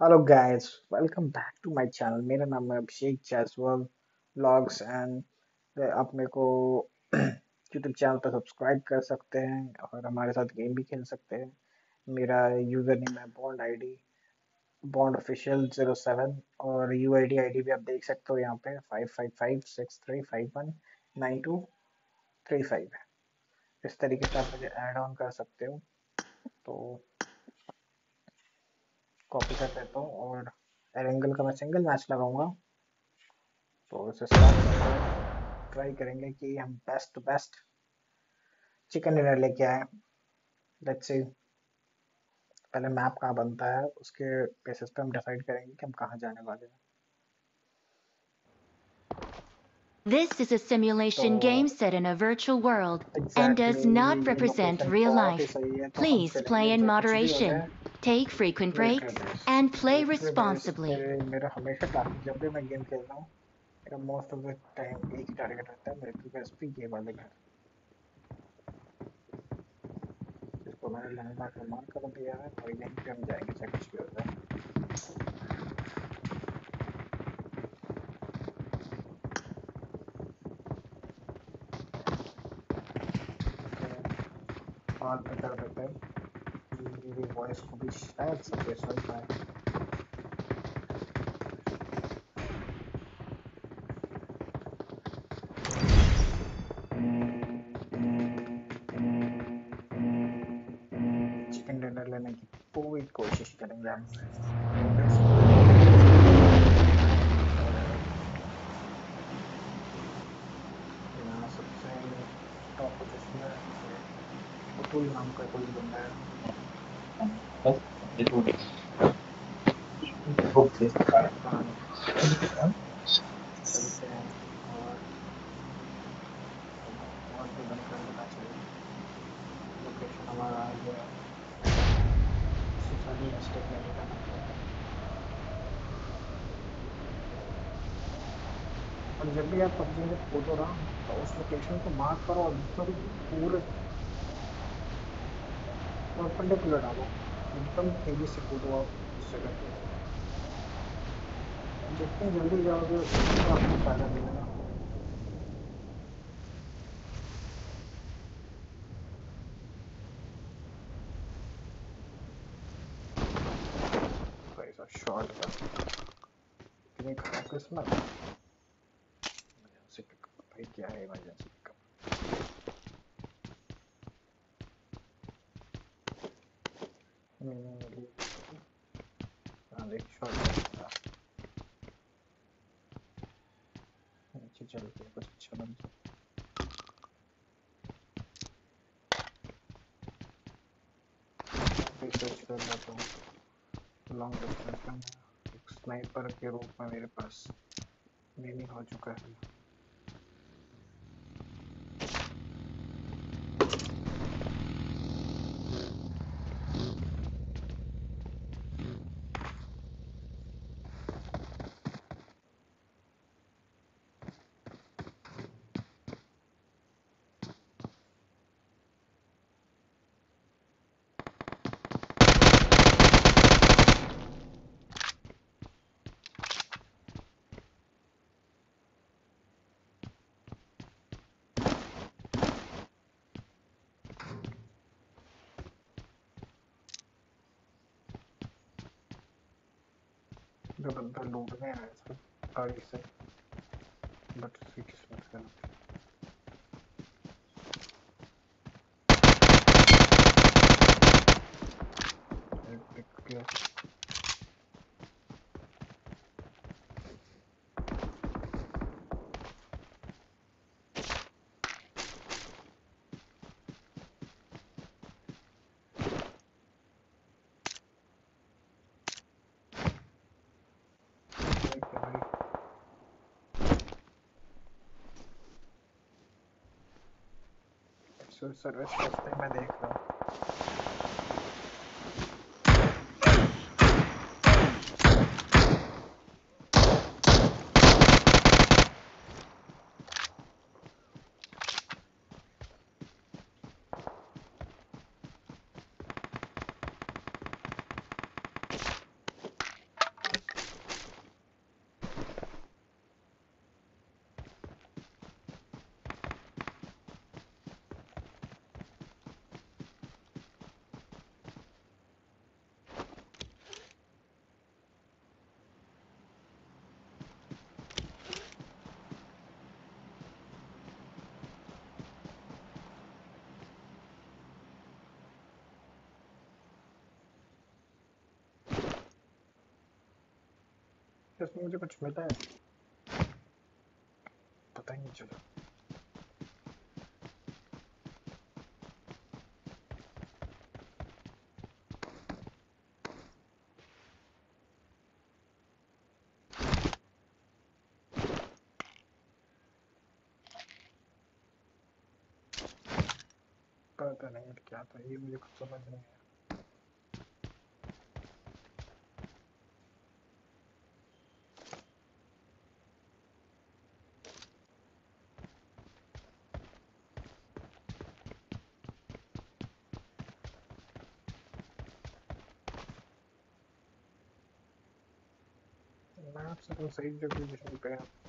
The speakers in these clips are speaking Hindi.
Hello guys welcome back to my channel मेरा नाम है अभिषेक जायसवाल ब्लॉग्स एंड आप मेरे को यूट्यूब चैनल पर सब्सक्राइब कर सकते हैं और हमारे साथ गेम भी खेल सकते हैं। मेरा यूज़र नेम है bond ID bond official zero seven और U I D I D भी आप देख सकते हो यहाँ पे five five five six three five one nine two three five है। इस तरीके से आप मुझे ऐड ऑन कर सकते हो। तो कॉपी कर देता हूँ और एरेंगल का मैं सिंगल मैच लगाऊँगा। तो इसे ट्राई करेंगे कि हम best to best chicken dinner लेके आए। लेट्स सी पहले मैप कहाँ बनता है, उसके बेसिस पे हम डिसाइड करेंगे कि हम कहाँ जाने वाले हैं। This is a simulation So, game set in a virtual world and does exactly not represent location real बहुत ही life. सही है तो हम Please चलेंगे play in जो कुछ भी हो moderation, जाए take frequent breaks, Victory Base. and play Victory Base responsibly. मेरे मेरा हमेशा टारगेट जब भी मैं गेम खेलता हूँ मेरा मोस्ट ऑफ़ द टाइम एक ही टारगेट रहता है मिलिट्री बेस पे ये वाले घर जिसको मैंने लैंडमार्क में मार्क कर दिया है और यहीं पे हम जाएँगे चाहे कुछ भी हो पे कर देते हैं। मेरी वॉइस को भी शायद सबके सुन पाए चिकन डिनर लेने की पूरी कोशिश करेंगे हम यहाँ सबसे टॉप पोजीशन में अतुल नाम का कोई बंदा है हाँ चलते हैं और और भी बंद कर देना चाहिए लोकेशन हमारा आ गया सुसानी स्टेप में निकालना पड़ेगा और जब भी आप कूदो ना तो उस लोकेशन को मार्क करो और एकदम पूरे और पंडिकुलर डालो। एकदम तेज़ी से कूदो आप उस जगह पे। जितनी जल्दी जाओगे, उतना आपको फ़ायदा मिलेगा तो ऐसा शॉर्ट का कितनी खराब किस्मत इमरजेंसी पिकअप भाई क्या है इमरजेंसी पिकअप हाँ देख शॉर्ट का नीचे चलते हैं, कुछ अच्छा बन जाए रिसर्च कर लेता हूँ लॉन्ग डिस्टेंस में एक स्नाइपर के रूप में मेरे पास मिनी हो चुका है। जो बंदा लूटने आया था गाड़ी से बट उसकी किस्मत खराब थी एक पिक किया एक भाई सर्विस करते में देख रहा हूँ इसमें मुझे कुछ मिला है। पता ही नहीं चला। पता नहीं क्या था, ये मुझे कुछ समझ नहीं आया। मैप से तो सही जगह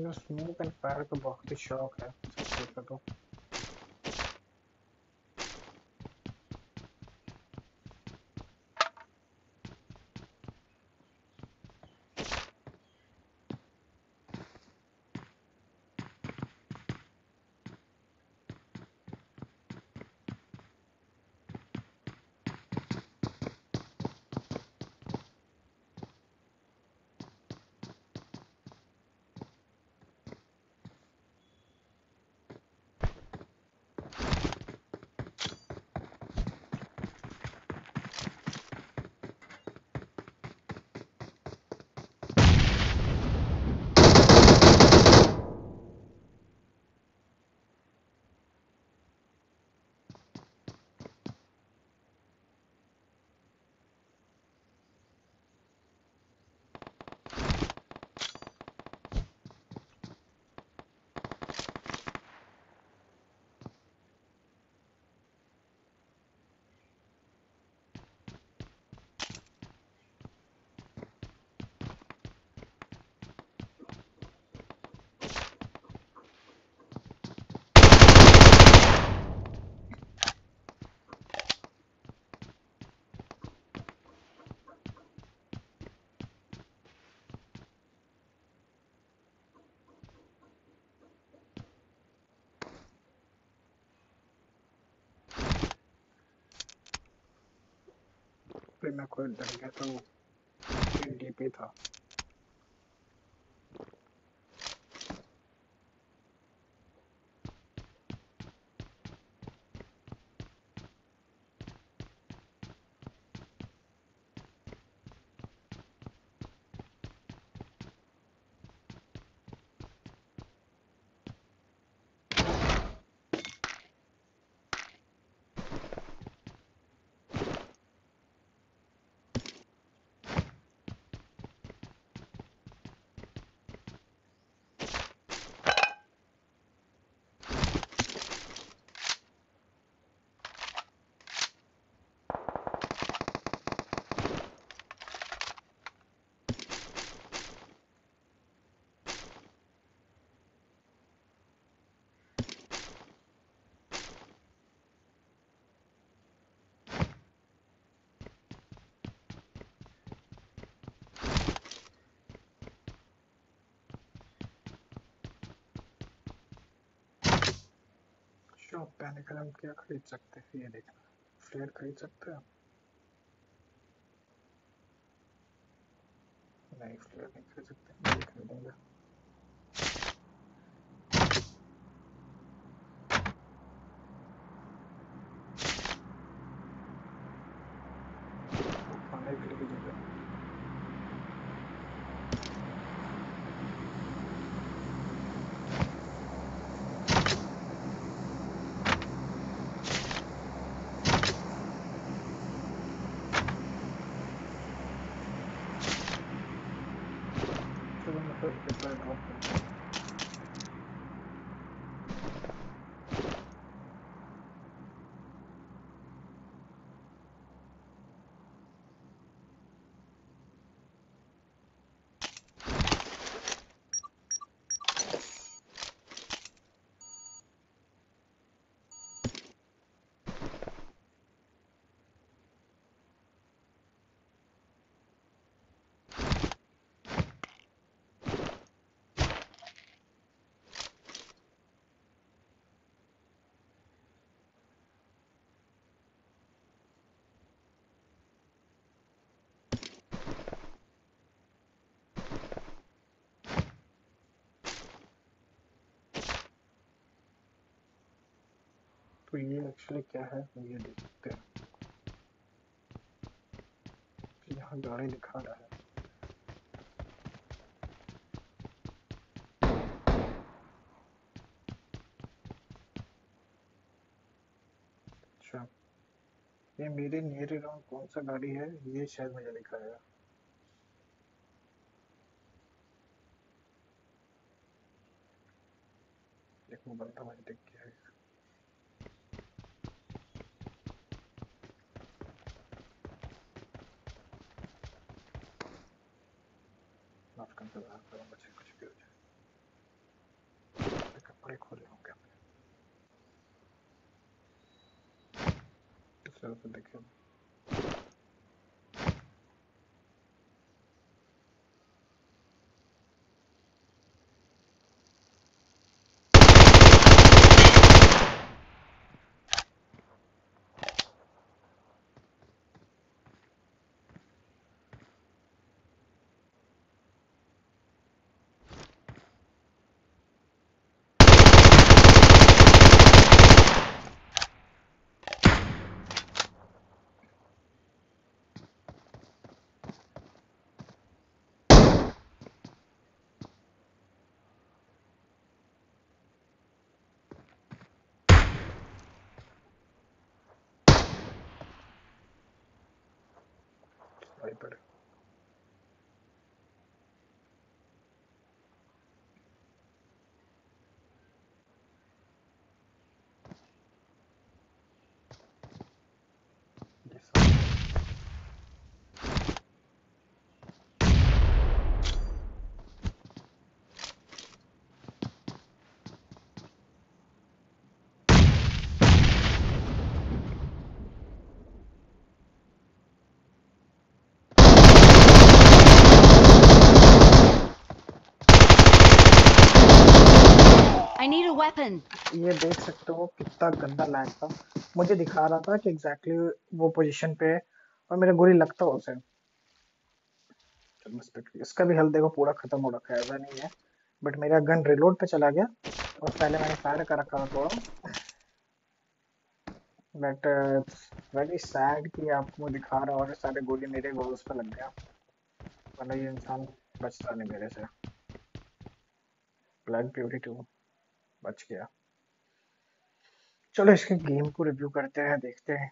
पे है मुझे स्मोक एंड फायर का बहुत ही फिर मैं खुद डर गया तो डीपी था। शॉप पे आने हम क्या खरीद सकते हैं? ये देखना। फ्लेयर खरीद सकते हैं नहीं, फ्लेयर नहीं खरीद सकते। खरीदेंगे तो कितना ड्रॉप करते हैं तो ये एक्चुअली क्या है? ये देख सकते हैं यहाँ गाड़ी दिखा रहा है। अच्छा। ये मेरे नियर अराउंड कौन सा गाड़ी है? ये शायद मुझे दिखाएगा एक वो बंदा मुझे दिख गया है माफ़ कर इंतज़ार करूँगा चाहे कुछ भी हो जाए कपड़े खोले होंगे अपने इस तरह से देखिए स्नाइपर ये सब I need a weapon. ये देख सकते हो कितना गंदा लैग था। मुझे दिखा रहा था कि exactly वो पोजीशन पे और मेरा गोली लगता हो उसे। इसका भी हेल्थ देखो पूरा खत्म हो रखा है, ऐसा नहीं है। बट मेरा गन रिलोड पे चला गया और पहले मैंने फायर कर रखा था। थोड़ा बट वेरी सैड कि आपको दिखा रहा और सारे गोली मेरे गोल्स पे लग गया। वरना ये इंसान बचता नहीं मेरे से। ब्यूटी टू बच गया। चलो इसके गेम को रिव्यू करते हैं देखते हैं।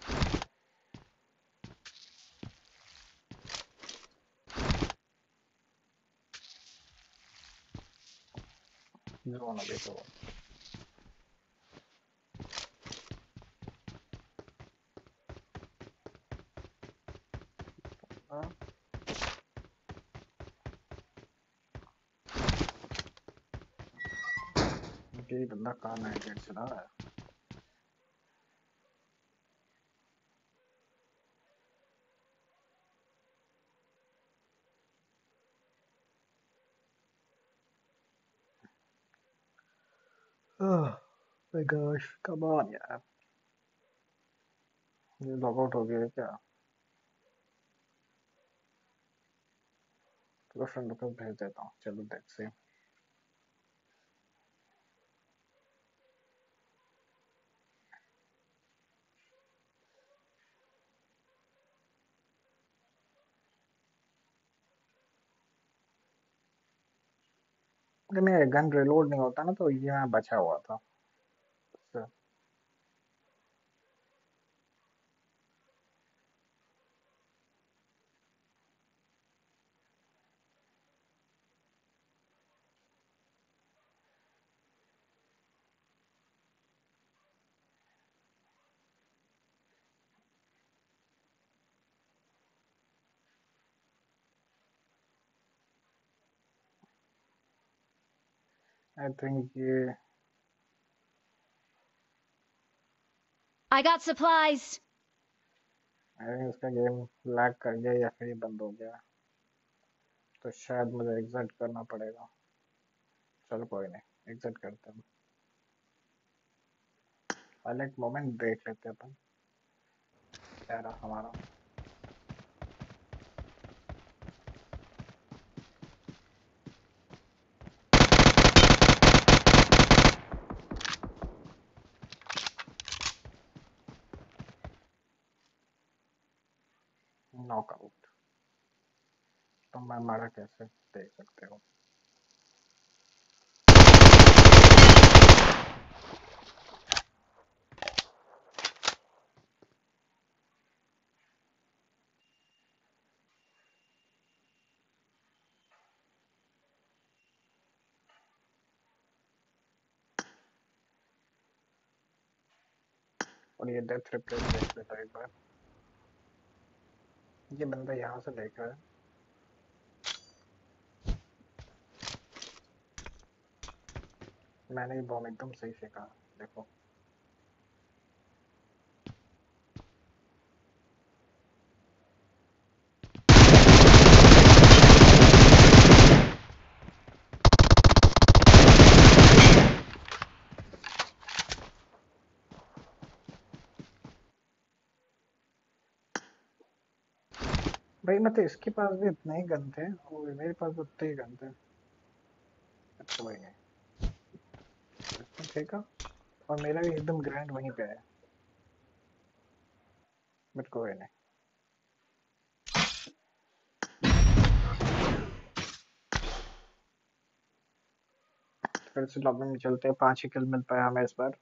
जोन अभी तो ये बंदा कहाँ नाइट चला रहा है Oh my gosh, come on यार ये लॉग आउट हो गया है क्या? तो फ्रेंड को भेज देता हूँ। चलो देख से अरे गन रिलोड नहीं होता ना तो ये मैं बचा हुआ था। आई थिंक ये I got supplies. थिंक इसका गेम लैग कर गया या फिर बंद हो गया। तो शायद मुझे एग्जिट करना पड़ेगा। चलो कोई नहीं एग्जिट करते हैं। पहले एक मोमेंट देख लेते अपन। क्या रहा हमारा? नॉकआउट तो मैं मारा कैसे देख सकते हो? और ये डेथ रिप्लेस देख लेता एक बार। ये बंदा यहाँ से देख रहा है मैंने बॉम्ब एकदम सही फेंका। देखो। भाई मतलब इसके पास भी इतने ही गन थे और मेरे पास भी उतने ही गन थे। अच्छा भाई नहीं इसने फेंका और मेरा भी एकदम ग्रैंड वहीं पे है। बट कोई नहीं। फिर से लॉबी में चलते हैं, पाँच ही किल मिल पाया हमें इस बार।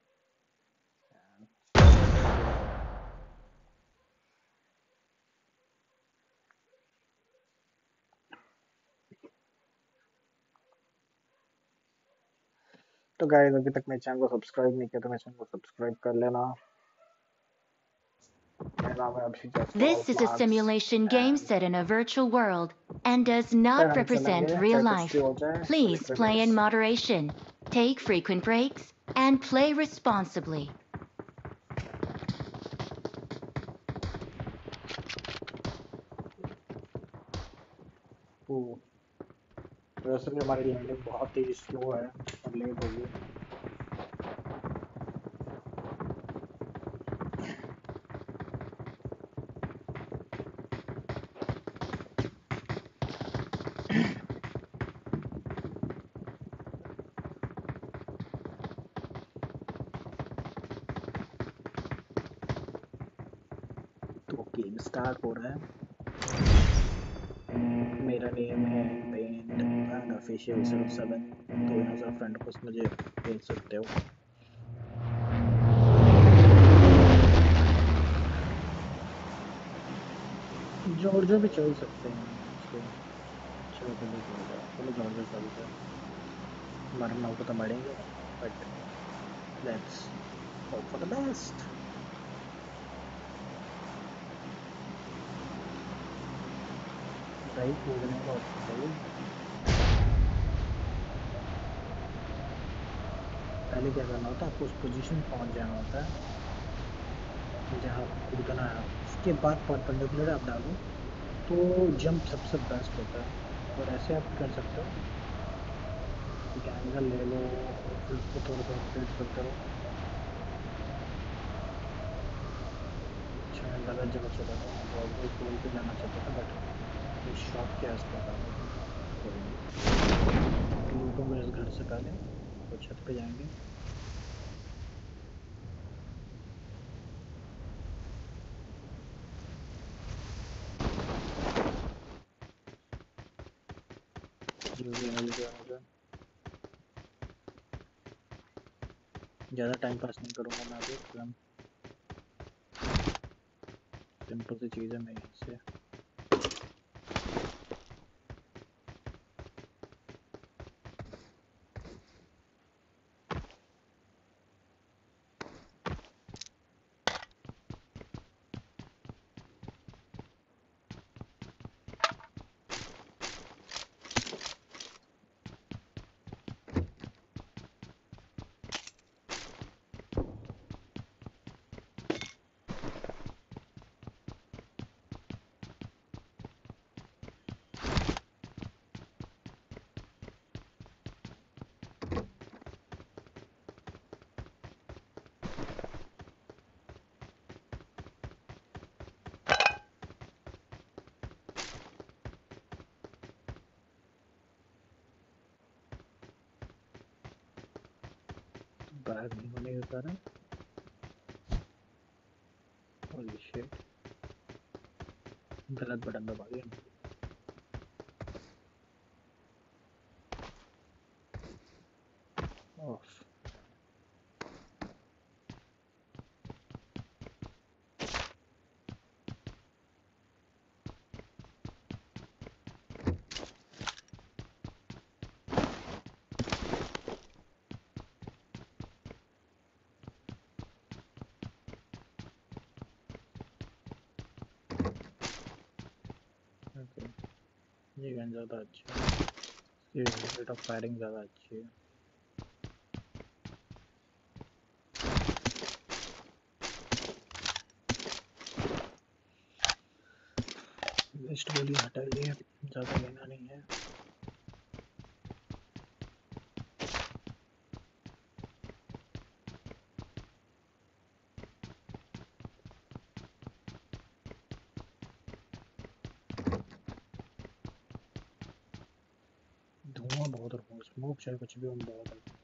तो गाइस अभी तक मेरे चैनल को सब्सक्राइब नहीं किया तो मेरे चैनल को सब्सक्राइब कर लेना मेरा नाम है अभिषेक Jaiswal This is a Marks, simulation game and set in a virtual world and does फिर not हम represent चलेंगे real चाहे life. कुछ भी हो जाए Please liquid play in race moderation, take frequent breaks, and play responsibly. भी हमारी लैंडिंग बहुत ही स्लो है और लेट होगी ऑफिशियल सिर्फ़ सेवन तो यहाँ से फ्रेंड को मुझे भेज सकते हो। जॉर्जिया भी चल सकते हैं। चलो चलो जॉर्जिया चलो जॉर्जिया चलते हैं मरना होगा तो मरेंगे but let's hope for the best भाई कूदने का ऑप्शन पहले क्या करना होता है, आपको उस पोजीशन पहुँच जाना होता है, जहाँ कूदना है। उसके बाद परपेंडिकुलर आप डालो तो जंप सबसे बेस्ट होता है। और ऐसे आप कर सकते हो। एक एंगल ले लो, फिर उसको थोड़ा सा रोटेट करते रहो अच्छा गलत जगह चला मैं जॉर्जिया पोल पे जाना चाहता था बट शॉप के आसपास आ गया था कोई इस घर से पहले तो छत पे जाएँगे। ज़्यादा टाइम पास नहीं करूँगा मैं अभी एकदम सिंपल सी चीज़ है मैं यहीं से बैग नहीं होने के कारण। होली शिट गलत बटन दबा दिया ज़्यादा अच्छा है। इसकी रेट ऑफ़ फायरिंग ज़्यादा अच्छी है। वेस्ट गोली हटा लिए ज़्यादा लेना नहीं है धुआँ बहुत रहा स्मोक चाहे कुछ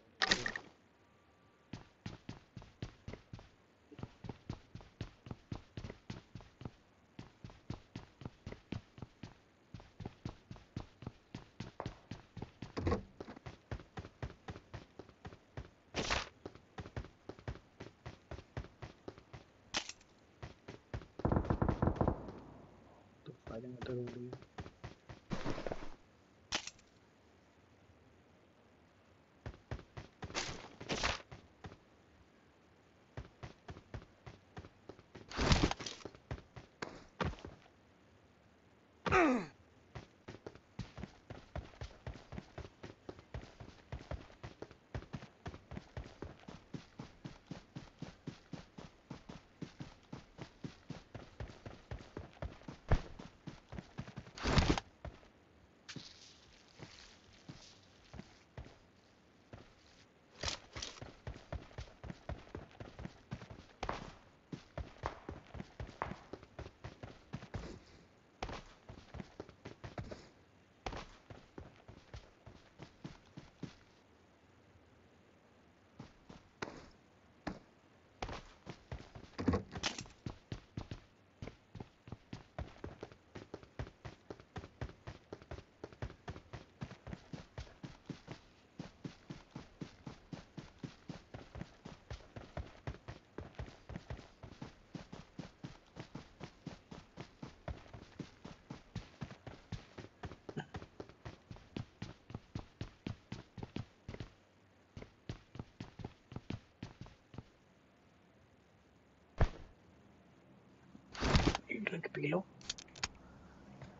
लो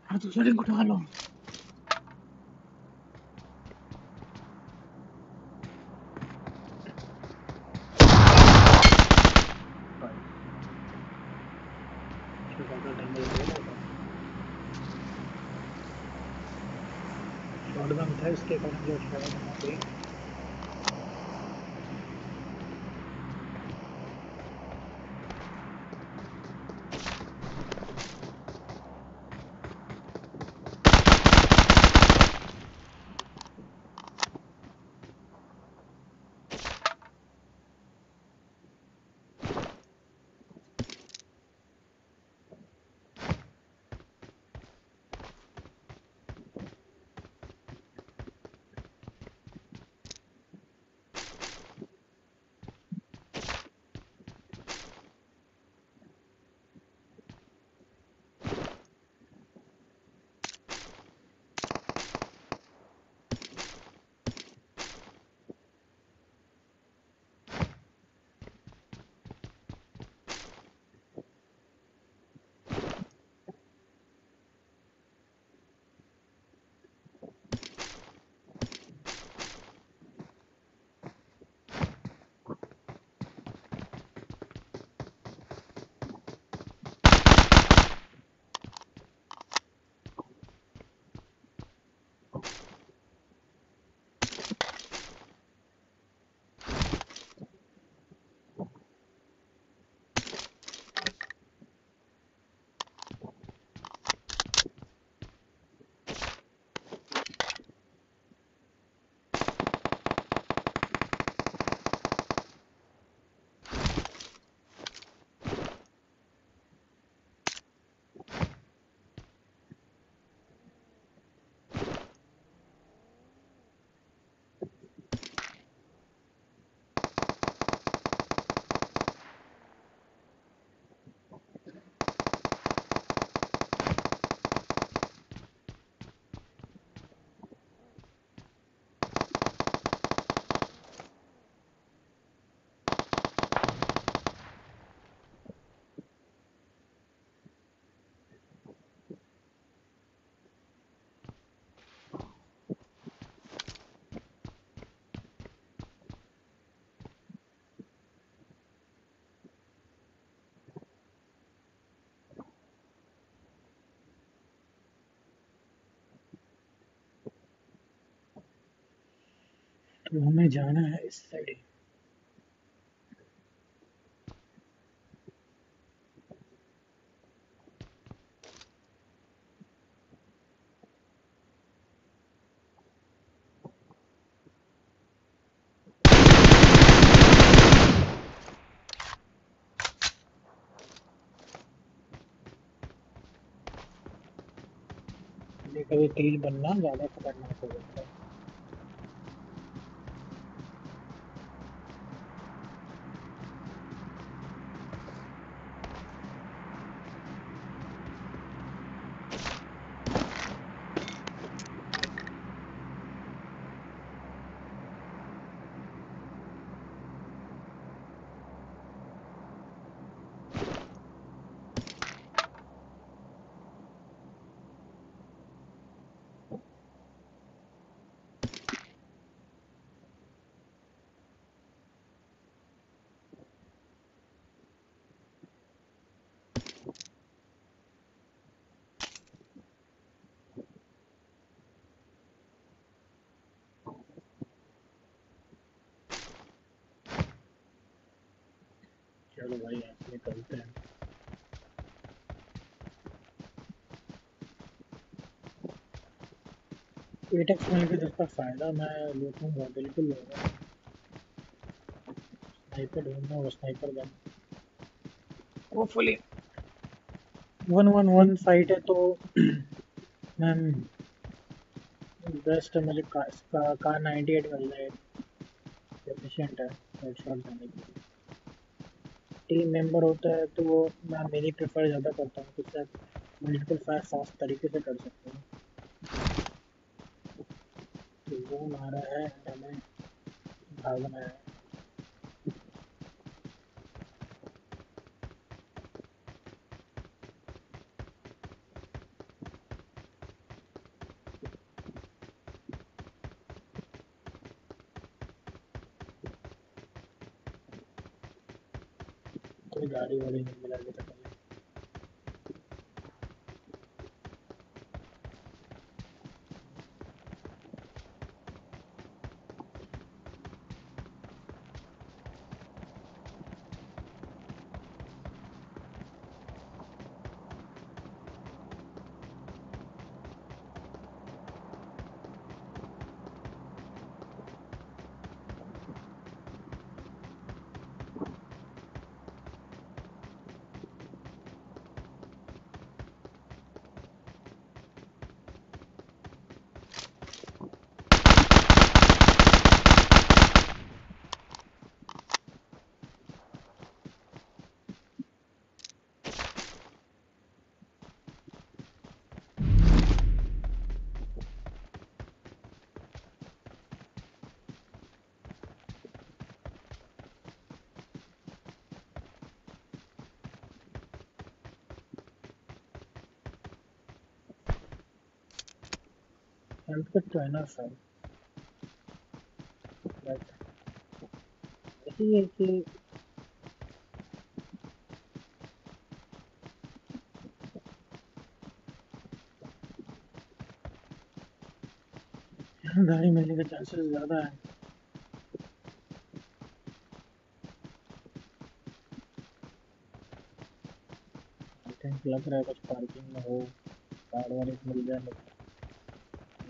और दूसरा ड्रिंक उठा लो। शॉटगन था इसके कारण जो शायद तो हमें जाना है इस साइड। कभी तेज बनना ज़्यादा खतरनाक हो जाता है एटेक्स मिल के जिसका फ़ायदा मैं लूटूँगा बिल्कुल लूँगा स्नाइपर ढूंढना वो sniper gun hopefully one one one fight है तो मैम बेस्ट है मुझे कार का, कार 98 मिल जाए एफिशिएंट है हेडशॉट देने के लिए। टीम मेंबर होता है तो मैं मेरी प्रेफर ज़्यादा करता हूँ क्योंकि आप मल्टीपल फायर फास्ट तरीके से कर सकते हैं तो वो आ रहा है हमें भागना है। कोई गाड़ी वाड़ी नहीं मिला अभी तक। तो है। ना सर बट यही है कि गाड़ी मिलने के चांसेस ज़्यादा है। लग रहा है कुछ पार्किंग में हो, कार वाले मिल जाए।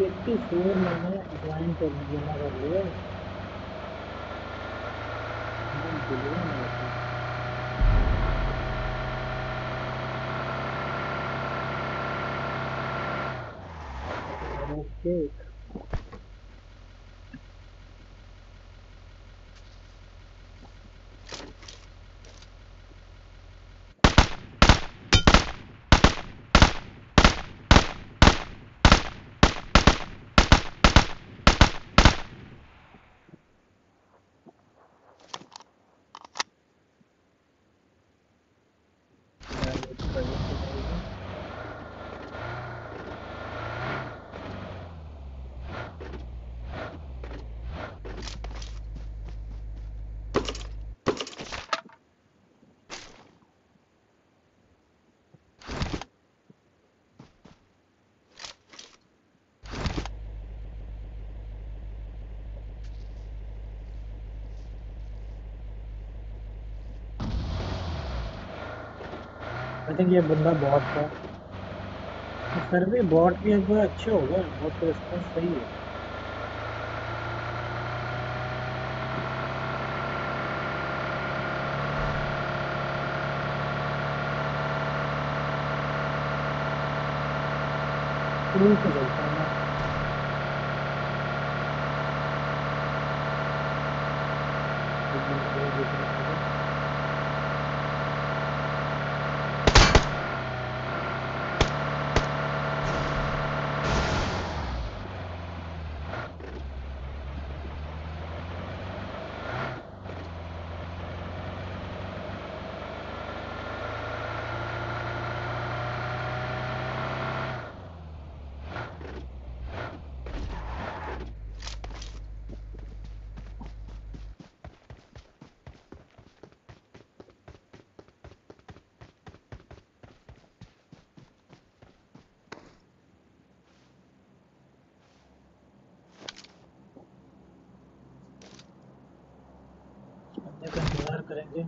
एट्टी फोर में मैं ज्वाइन कर जमा कर लिया हाँ बिलियन है ओके आई थिंक ये बंदा बॉट था। तो फिर भी बॉट भी एक बार अच्छा होगा गया बहुत रिस्पॉन्स सही है। ठीक हूँ मैं एक बंदा जो दूसरे बंदे को बंदे का इंतज़ार करेंगे।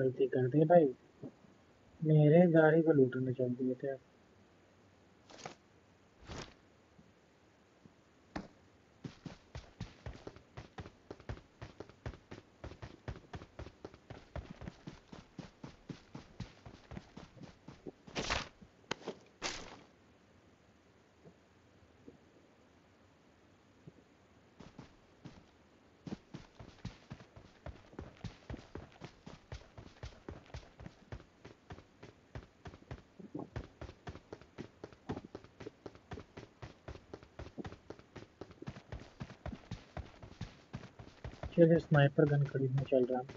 गलती कर दी भाई। मेरे गाड़ी को लूटने चल दिए थे चलिए स्नाइपर गन खरीदने चल रहा हूँ।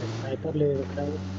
स्नाइपर ले रखा है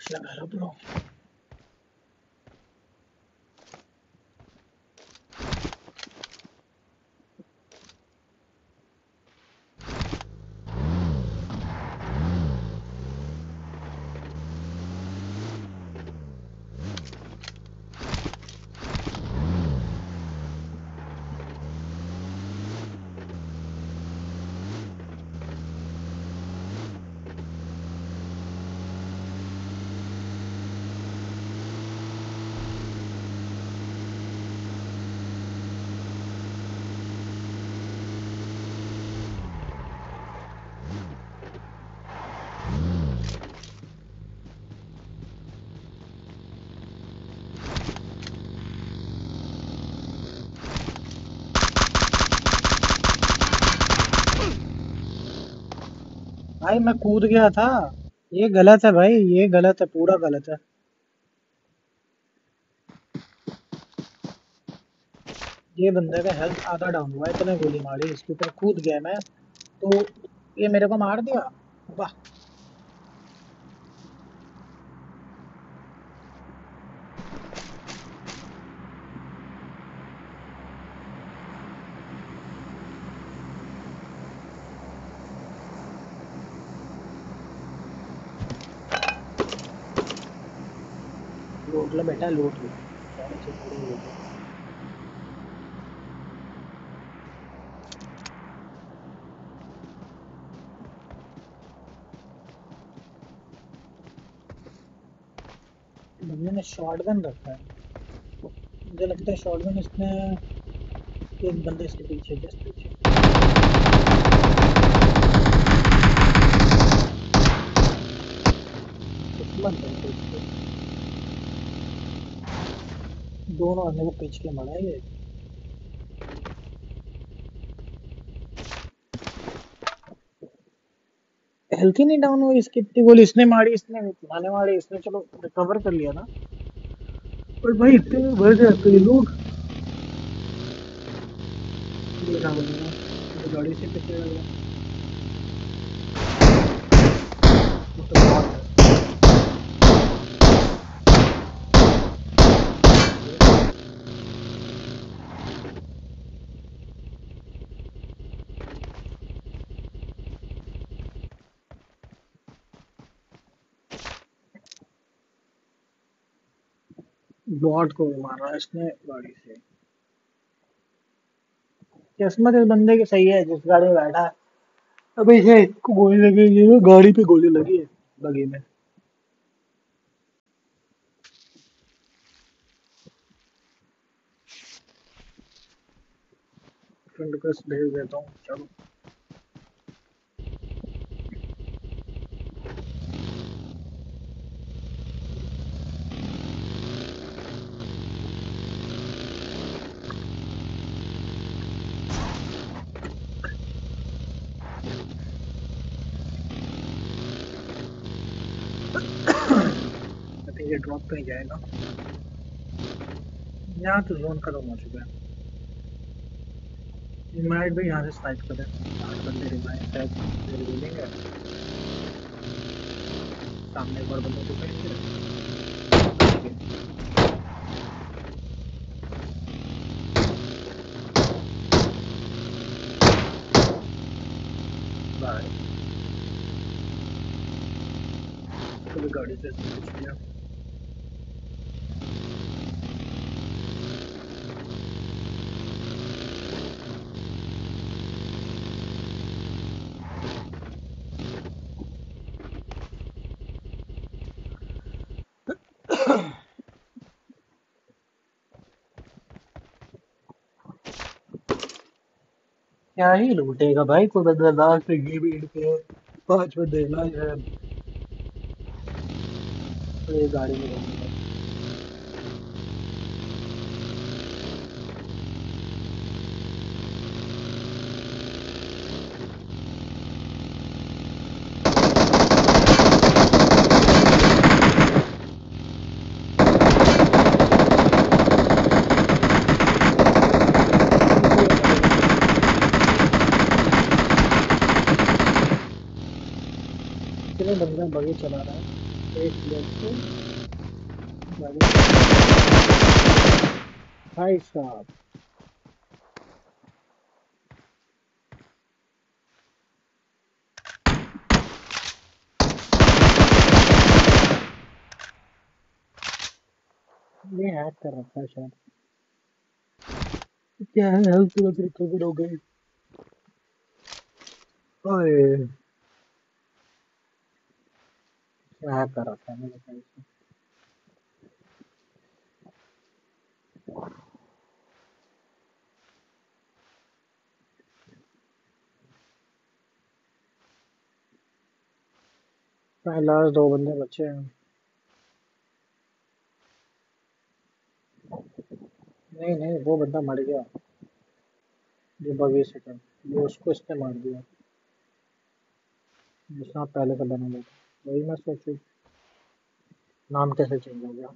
वो। एडेक्स लगा लो भाई, मैं कूद गया था। ये गलत है भाई, ये गलत है, पूरा गलत है। ये बंदे का हेल्थ आधा डाउन हुआ इतने गोली मारी, इसके ऊपर कूद गया मैं तो ये मेरे को मार दिया। वाह। लो बेटा लूट लो बंदे ने शॉटगन रखा है। मुझे लगता है शॉटगन इसने एक बंदे इसके पीछे जस्ट पीछे। किस्मत है तो इसकी। दोनों आने को पीछ के मरा ये हेल्थ ही नहीं डाउन हुई इसकी इतनी। गोली इसने मारी, इसने मैंने मारी, इसने चलो रिकवर कर लिया ना। और भाई इतने में भर हैं लोग। ये ये गाड़ी से पीछे लग गया। तो बहुत बॉट को मारा इसने गाड़ी से। किस्मत इस बंदे की सही है, जिस गाड़ी में बैठा है। अभी इसे गोली लगी है गाड़ी पे गोली लगी है, बगी में। फ्रेंड भेज देता हूँ, चलो। ड्रॉप पे ही जाएगा। यहाँ तो जोन खत्म हो चुका है। रिमाइंड भी यहाँ से स्ट्राइक करें बंदे रिमाइंड शायद बोलेंगे सामने एक और बंदे को भेज कभी गाड़ी से किया ही लूटेगा भाई, कोई बंदा लास्ट में गेम एंड पे पाँच बंदे हैं तो ये गाड़ी में रहेंगे कितने बगी चला रहा है। एक को गाड़ी भाई साहब। ये हैक कर रखा है शायद। क्या है? हेल्थ रिकवर हो गई ओए हैक कर रखा है से लास्ट दो बंदे बचे हैं। नहीं नहीं, वो बंदा मर गया। जो बगी से था वो उसको इसने मार दिया। जिसने पहले का बना था। वही मैं सोचू नाम कैसे चेंज हो गया?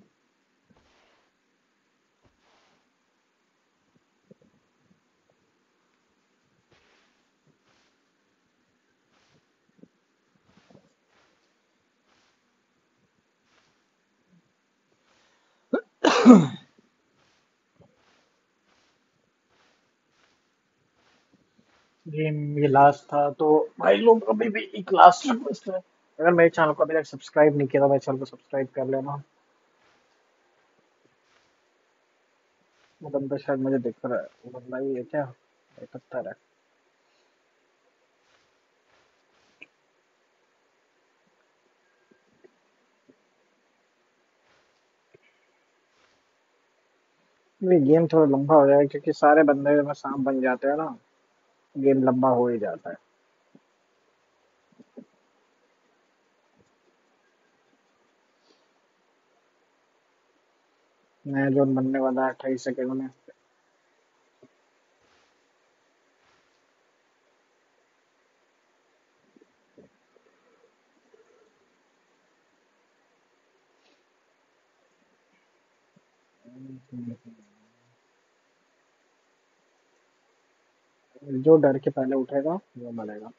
गेम ये लास्ट था तो भाई लोग अभी भी एक लास्ट रिक्वेस्ट है। अगर मेरे चैनल को अभी तक सब्सक्राइब नहीं किया तो मेरे चैनल को सब्सक्राइब कर लेना। वो बंदा शायद मुझे दिख रहा है। वो बंदा ही है क्या इकहत्तर है ये गेम थोड़ा लंबा हो जाएगा क्योंकि सारे बंदे में सांप बन जाते हैं ना। गेम लंबा हो ही जाता है। नया जोन बनने वाला है, अट्ठाईस सेकेंड में। जो डर के पहले उठेगा, वो मरेगा।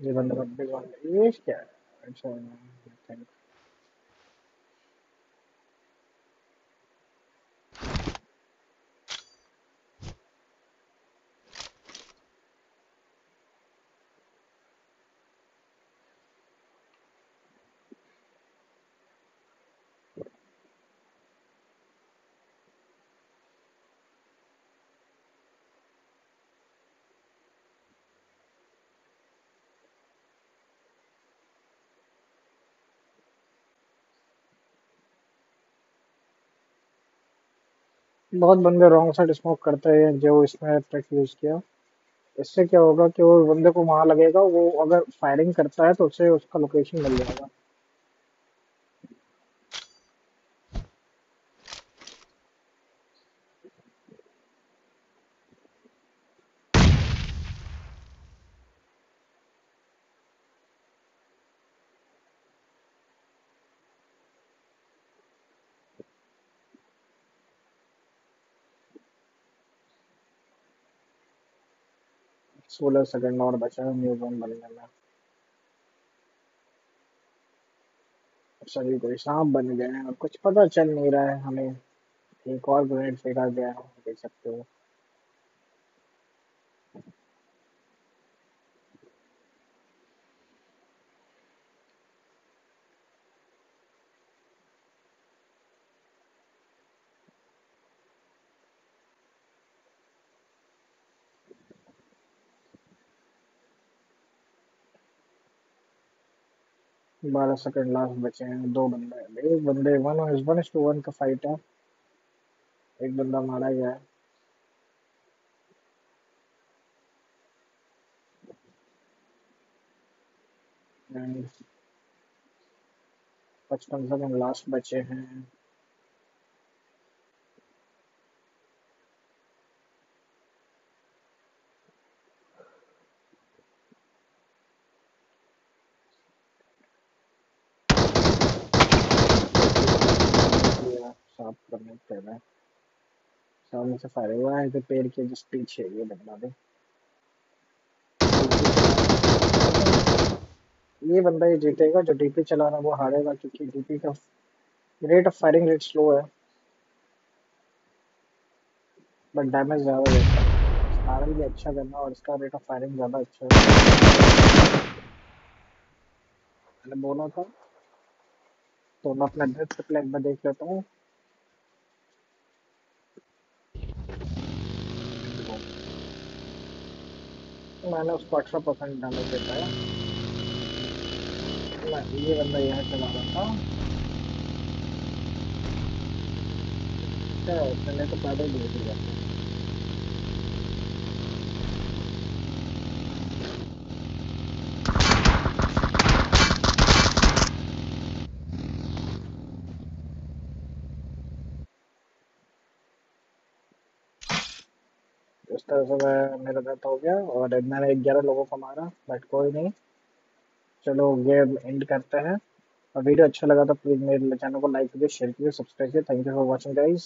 ये बंदा बंदे को ये क्या है अच्छा thank बहुत बंदे रॉन्ग साइड स्मोक करते हैं, जो इसमें ट्रिक यूज़ किया। इससे क्या होगा कि वो बंदे को वहाँ लगेगा, वो अगर फायरिंग करता है तो उसे उसका लोकेशन मिल जाएगा। सोलह सेकंड और बचा है न्यू जोन बनने में। सभी कोई सांप बन गए हैं कुछ पता चल नहीं रहा है हमें। एक और ग्रेनेड फेंका गया है, देख सकते हो। बारह सेकंड लास्ट बचे हैं, दो बंदे एक बंदे one one is two one का फाइट है। एक बंदा मारा गया है। पचपन सेकंड लास्ट बचे हैं किया साफ़ करने पहले सामने से फायर हुआ है तो पेड़ के जिस पीछे, ये बंदा भी ये बंदा ही जीतेगा, जो डीपी चला रहा है, वो हारेगा, क्योंकि डीपी का rate of firing rate slow है। बट डैमेज ज़्यादा देता है। आरएल भी अच्छा करना और इसका रेट ऑफ़ फायरिंग ज़्यादा अच्छा है। मैंने बोला था तो मैं अपना डेथ रिप्लाई में देख लेता हूँ। मैंने उसको अठारह परसेंट डैमेज देता है मैं ये बंदा यहाँ चला रहा था। चलो उसने तो पैदल ही दिया। इस तरह से मैं, मेरा डेथ हो गया और मैंने ग्यारह लोगों को मारा बट कोई नहीं। चलो, गेम एंड करते हैं। और वीडियो अच्छा लगा तो प्लीज़ मेरे चैनल को लाइक कीजिए शेयर कीजिए सब्सक्राइब कीजिए thank you for watching guys